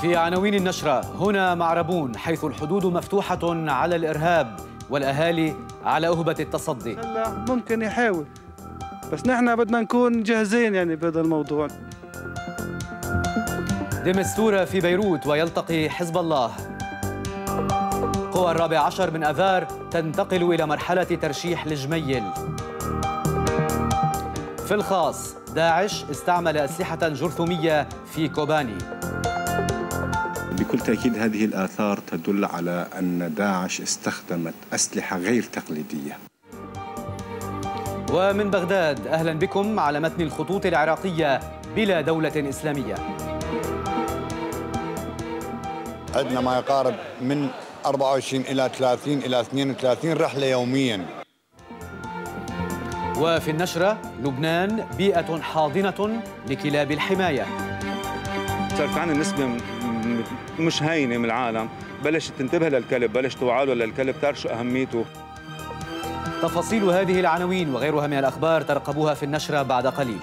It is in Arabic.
في عناوين النشرة هنا معربون حيث الحدود مفتوحة على الإرهاب والأهالي على أهبة التصدي. ممكن يحاول بس نحن بدنا نكون جاهزين يعني بهذا الموضوع. دمستورة في بيروت ويلتقي حزب الله. قوى الرابع عشر من أذار تنتقل إلى مرحلة ترشيح الجميل في الخاص داعش استعمل أسلحة جرثومية في كوباني. بكل تأكيد هذه الآثار تدل على أن داعش استخدمت أسلحة غير تقليدية. ومن بغداد أهلا بكم على متن الخطوط العراقية بلا دولة إسلامية. عندنا ما يقارب من 24 إلى 30 إلى 32 رحلة يومياً. وفي النشرة لبنان بيئة حاضنة لكلاب الحماية. عندنا نسبة مش هينة من العالم. بلشت تنتبه للكلب بلش توعى له للكلب تعرف شو أهميته. تفاصيل هذه العناوين وغيرها من الأخبار ترقبوها في النشرة بعد قليل.